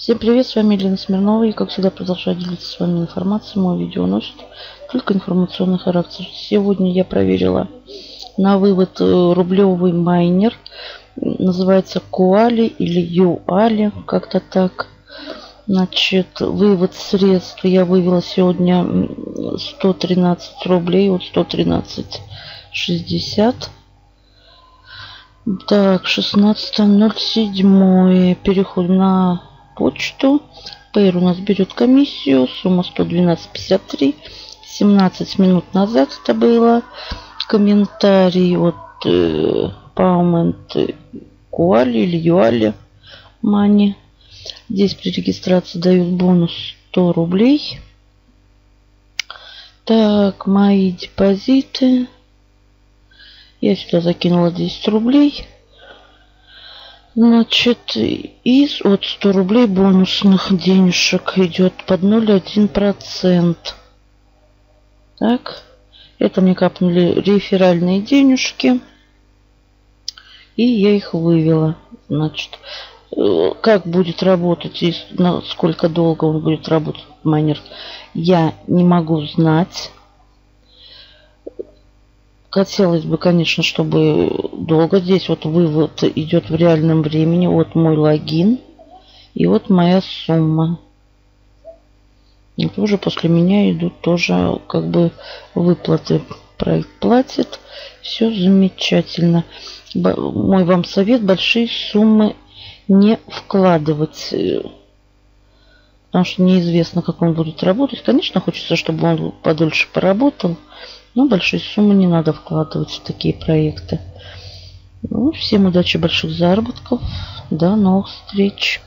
Всем привет, с вами Елена Смирнова и как всегда продолжаю делиться с вами информацией. Мое видео носит только информационный характер. Сегодня я проверила на вывод э, рублевый майнер. Называется Куали или Юали, как-то так. Значит, вывод средств я вывела сегодня 113 рублей, вот 113,60. Так, 16.07. Переходим на почту. Пейр у нас берет комиссию. Сумма 112.53. 17 минут назад это было. Комментарий от э, Паумент Куали или Юали Мани. Здесь при регистрации дают бонус 100 рублей. Так, мои депозиты. Я сюда закинула 10 рублей. Значит, из от 100 рублей бонусных денежек идет под 0,1%. Так, это мне капнули реферальные денежки. И я их вывела. Значит, э, как будет работать и сколько долго он будет работать, майнер, я не могу знать. Хотелось бы, конечно, чтобы долго. Здесь вот вывод идет в реальном времени. Вот мой логин. И вот моя сумма. И тоже после меня идут тоже как бы выплаты. Проект платит. Все замечательно. Мой вам совет. Большие суммы не вкладывать. Потому что неизвестно, как он будет работать. Конечно, хочется, чтобы он подольше поработал. Но большие суммы не надо вкладывать в такие проекты. Ну, всем удачи, больших заработков. До новых встреч.